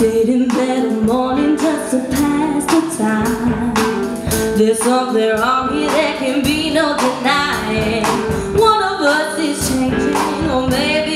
Sitting in bed all morning just to pass the time. There's something wrong here, that can be no denying. One of us is changing, or maybe